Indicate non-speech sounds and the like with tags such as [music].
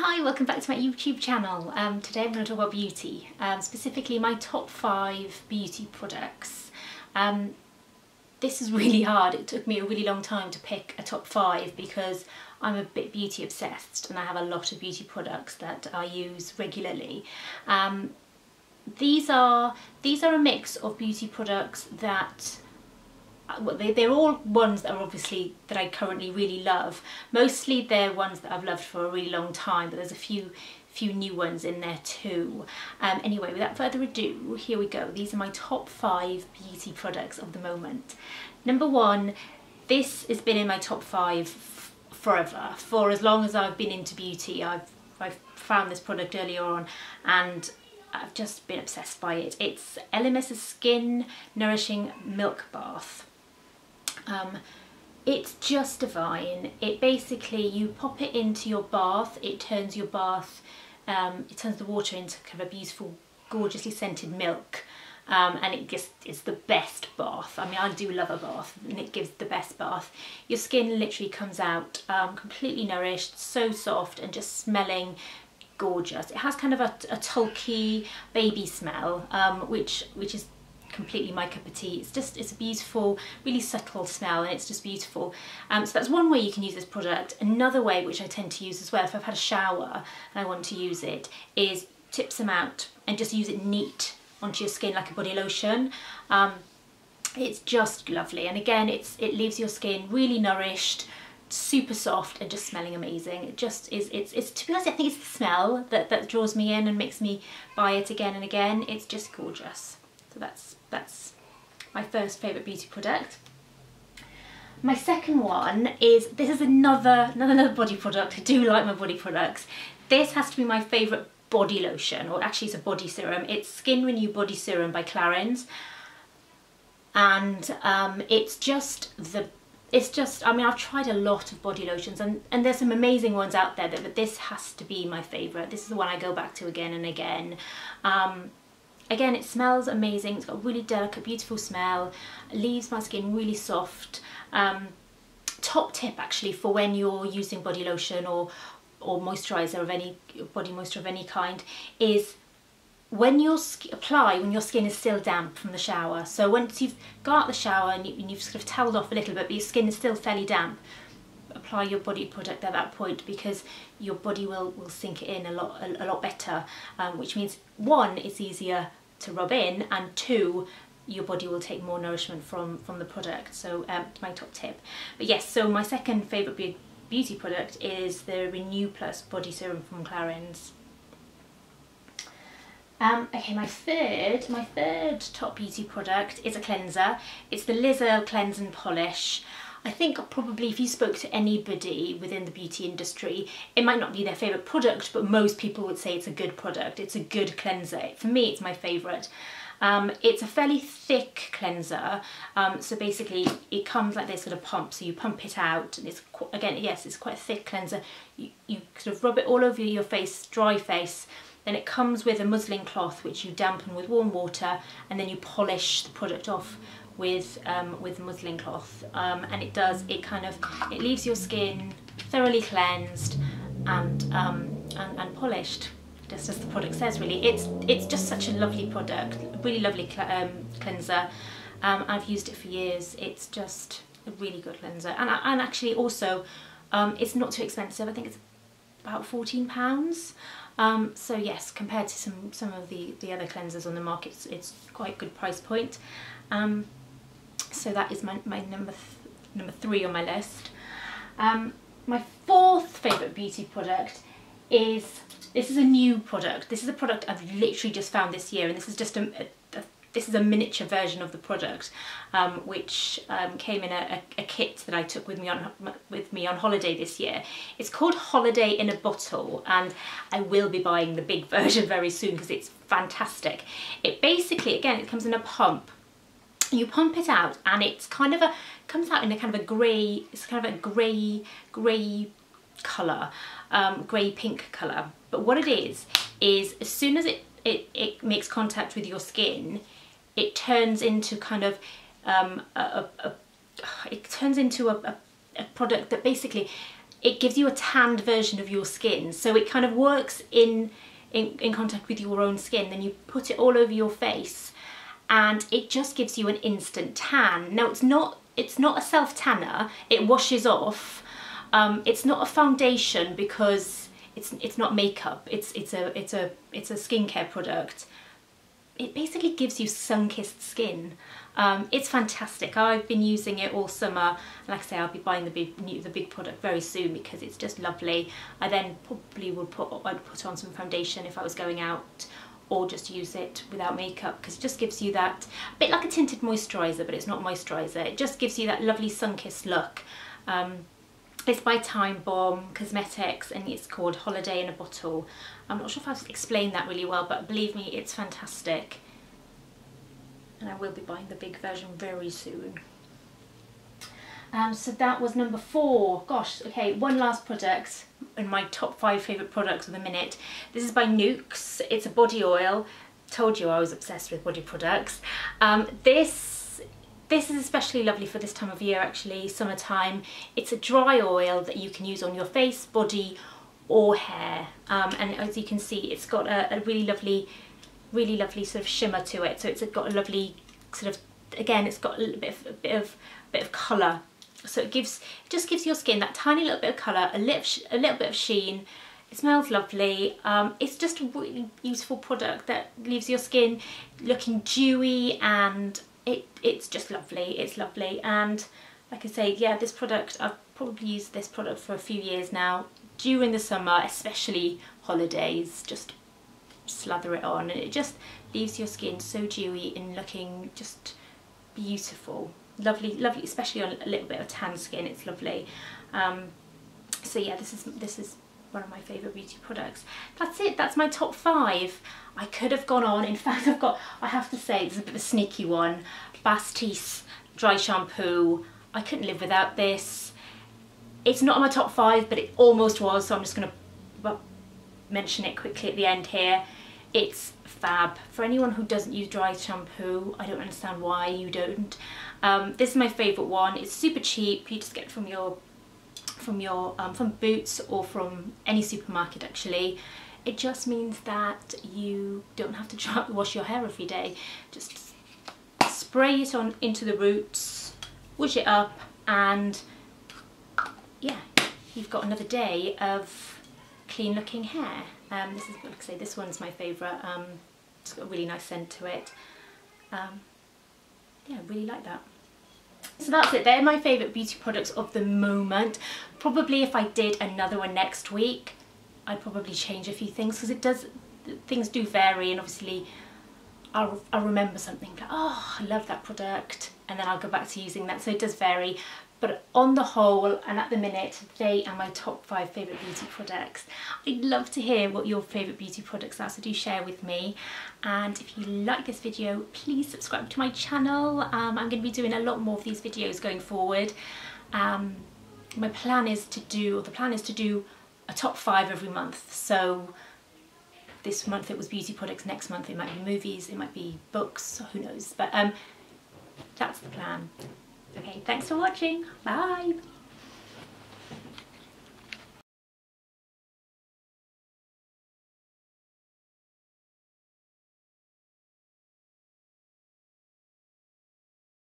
Hi, welcome back to my YouTube channel. Um, today I'm going to talk about beauty, um, specifically my top five beauty products. Um, this is really hard. It took me a really long time to pick a top five because I'm a bit beauty obsessed and I have a lot of beauty products that I use regularly. Um, these are these are a mix of beauty products that they're all ones that are obviously that I currently really love. Mostly they're ones that I've loved for a really long time, but there's a few few new ones in there too. Um, anyway, without further ado, here we go. These are my top five beauty products of the moment. Number one, this has been in my top five forever. For as long as I've been into beauty, I've, I've found this product earlier on and I've just been obsessed by it. It's Elemis' Skin Nourishing Milk Bath. Um, it's just divine. It basically, you pop it into your bath, it turns your bath, um, it turns the water into kind of a beautiful, gorgeously scented milk. Um, and it just is the best bath. I mean, I do love a bath and it gives the best bath. Your skin literally comes out um, completely nourished, so soft and just smelling gorgeous. It has kind of a, a tulky baby smell, um, which, which is completely my cup of tea. It's just, it's a beautiful, really subtle smell and it's just beautiful. Um, so that's one way you can use this product. Another way, which I tend to use as well, if I've had a shower and I want to use it, is tip some out and just use it neat onto your skin like a body lotion. Um, it's just lovely and again it's it leaves your skin really nourished super soft and just smelling amazing it just is it's it's to be honest I think it's the smell that that draws me in and makes me buy it again and again it's just gorgeous so that's that's my first favourite beauty product. My second one is, this is another, another body product. I do like my body products. This has to be my favourite body lotion, or actually it's a body serum. It's Skin Renew Body Serum by Clarins. And um, it's just the it's just, I mean, I've tried a lot of body lotions and, and there's some amazing ones out there, but this has to be my favourite. This is the one I go back to again and again. Um, Again, it smells amazing. It's got a really delicate, beautiful smell. Leaves my skin really soft. Um, top tip actually for when you're using body lotion or or moisturizer of any body moisture of any kind is when you apply when your skin is still damp from the shower so once you've got out the shower and, you, have sort of toweled off a little bit but your skin is still fairly damp apply your body product at that point because your body will will sink in a lot a, a lot better um, which means one it's easier to rub in and two your body will take more nourishment from from the product so um, my top tip but yes so my second favorite beauty product is the Renew Plus body serum from Clarins um, okay, my third, my third top beauty product is a cleanser. It's the Liz Earle Cleanse and Polish. I think probably if you spoke to anybody within the beauty industry, it might not be their favourite product, but most people would say it's a good product. It's a good cleanser. For me, it's my favourite. Um, it's a fairly thick cleanser, um, so basically it comes like this sort of pump, so you pump it out, and it's again, yes, it's quite a thick cleanser. You, you sort of rub it all over your face, dry face, then it comes with a muslin cloth which you dampen with warm water, and then you polish the product off with um, with muslin cloth. Um, and it does it kind of it leaves your skin thoroughly cleansed and, um, and, and polished. Just as the product says really. It's it's just such a lovely product really lovely cl um, cleanser. Um, I've used it for years. It's just a really good cleanser. And, and actually also um, it's not too expensive. I think it's about 14 pounds um, so yes, compared to some, some of the, the other cleansers on the market, it's, it's quite a good price point. Um, so that is my, my number, th number three on my list. Um, my fourth favourite beauty product is, this is a new product. This is a product I've literally just found this year and this is just a this is a miniature version of the product um, which um, came in a, a, kit that I took with me on with me on holiday this year. It's called Holiday in a Bottle and I will be buying the big [laughs] version very soon because it's fantastic. It basically, again, it comes in a pump you pump it out and it's kind of a comes out in a kind of a grey it's kind of a grey grey colour um, grey pink colour but what it is is as soon as it, it it makes contact with your skin it turns into kind of um, a, a, a, it turns into a, a product that basically it gives you a tanned version of your skin. So it kind of works in, in, in contact with your own skin. Then you put it all over your face and it just gives you an instant tan. Now it's not, it's not a self tanner, it washes off. Um, it's not a foundation because it's, it's not makeup, it's, it's, a, it's, a, it's a skincare product. It basically gives you sun-kissed skin. Um, it's fantastic. I've been using it all summer. Like I say, I'll be buying the big new, the big product very soon because it's just lovely. I then probably would put I'd put on some foundation if I was going out or just use it without makeup because it just gives you that a bit like a tinted moisturiser but it's not moisturiser it just gives you that lovely sun-kissed look um, it's by Time Bomb Cosmetics and it's called Holiday in a Bottle I'm not sure if I've explained that really well but believe me it's fantastic and I will be buying the big version very soon. Um, so that was number four. Gosh, okay, one last product in my top five favourite products of the minute. This is by Nuxe. It's a body oil. Told you I was obsessed with body products. Um, this this is especially lovely for this time of year actually, summertime. It's a dry oil that you can use on your face, body or hair. Um, and as you can see, it's got a, a really lovely really lovely sort of shimmer to it. So it's got a lovely sort of, again, it's got a little bit of, a bit of, a bit of colour. So it gives, it just gives your skin that tiny little bit of colour, a little, a little bit of sheen. It smells lovely. Um, it's just a really beautiful product that leaves your skin looking dewy and it, it's just lovely. It's lovely. And like I say, yeah, this product, I've probably used this product for a few years now. During the summer, especially holidays, just slather it on and it just leaves your skin so dewy and looking just beautiful lovely lovely especially on a little bit of tan skin it's lovely um, so yeah this is this is one of my favourite beauty products. That's it, that's my top five. I could have gone on, in [laughs] fact I've got, I have to say, it's a bit of a sneaky one. Batiste dry shampoo, I couldn't live without this. It's not on my top five, but it almost was, so I'm just going to mention it quickly at the end here. It's fab. For anyone who doesn't use dry shampoo, I don't understand why you don't. Um, this is my favourite one. It's super cheap. You just get it from your from your um, from Boots or from any supermarket actually. It just means that you don't have to [laughs] try wash your hair every day. Just spray it on into the roots, wash it up, and yeah, you've got another day of clean looking hair. Um, this is, like I say, this one's my favourite. Um, it's got a really nice scent to it. Um, yeah, really like that. So that's it, they're my favourite beauty products of the moment. Probably if I did another one next week, I'd probably change a few things because it does, things do vary and obviously I'll, I'll remember something like, oh, I love that product and then I'll go back to using that. So it does vary, but on the whole and at the minute they are my top five favourite beauty products. I'd love to hear what your favourite beauty products are so do share with me and if you like this video please subscribe to my channel. Um, I'm going to be doing a lot more of these videos going forward. Um, my plan is to do, or the plan is to do a top five every month so this month it was beauty products, next month it might be movies, it might be books, who knows but um, that's the plan. Okay, thanks for watching. Bye.